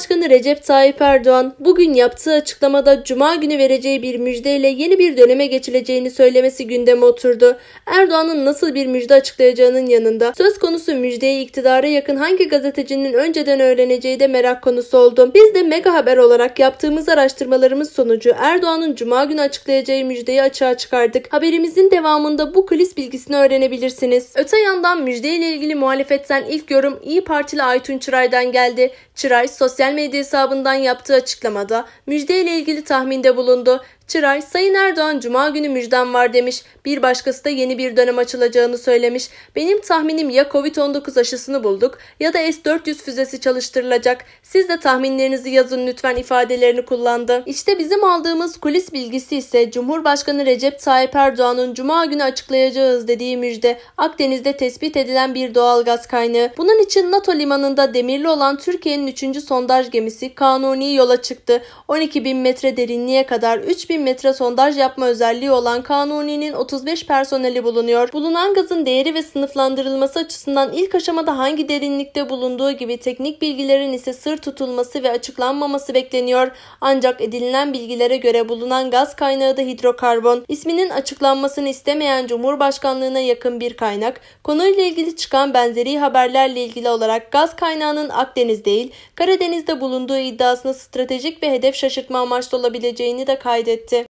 Cumhurbaşkanı Recep Tayyip Erdoğan bugün yaptığı açıklamada Cuma günü vereceği bir müjdeyle yeni bir döneme geçileceğini söylemesi gündeme oturdu. Erdoğan'ın nasıl bir müjde açıklayacağının yanında söz konusu müjdeyi iktidara yakın hangi gazetecinin önceden öğreneceği de merak konusu oldu. Biz de Mega Haber olarak yaptığımız araştırmalarımız sonucu Erdoğan'ın Cuma günü açıklayacağı müjdeyi açığa çıkardık. Haberimizin devamında bu kulis bilgisini öğrenebilirsiniz. Öte yandan müjdeyle ilgili muhalefetten ilk yorum İyi Partili Aytun Çıray'dan geldi. Çıray sosyal medya hesabından yaptığı açıklamada müjdeyle ilgili tahminde bulundu. Çıray, Sayın Erdoğan Cuma günü müjdem var demiş. Bir başkası da yeni bir dönem açılacağını söylemiş. Benim tahminim ya Covid-19 aşısını bulduk ya da S-400 füzesi çalıştırılacak. Siz de tahminlerinizi yazın lütfen ifadelerini kullandı. İşte bizim aldığımız kulis bilgisi ise Cumhurbaşkanı Recep Tayyip Erdoğan'ın Cuma günü açıklayacağız dediği müjde. Akdeniz'de tespit edilen bir doğal gaz kaynağı. Bunun için NATO limanında demirli olan Türkiye'nin 3. sondaj gemisi Kanuni yola çıktı. 12 bin metre derinliğe kadar 3 bin metre sondaj yapma özelliği olan Kanuni'nin 35 personeli bulunuyor. Bulunan gazın değeri ve sınıflandırılması açısından ilk aşamada hangi derinlikte bulunduğu gibi teknik bilgilerin ise sır tutulması ve açıklanmaması bekleniyor. Ancak edinilen bilgilere göre bulunan gaz kaynağı da hidrokarbon. İsminin açıklanmasını istemeyen Cumhurbaşkanlığına yakın bir kaynak, konuyla ilgili çıkan benzeri haberlerle ilgili olarak gaz kaynağının Akdeniz değil, Karadeniz'de bulunduğu iddiasına stratejik ve hedef şaşırtma amaçlı olabileceğini de kaydetti. месте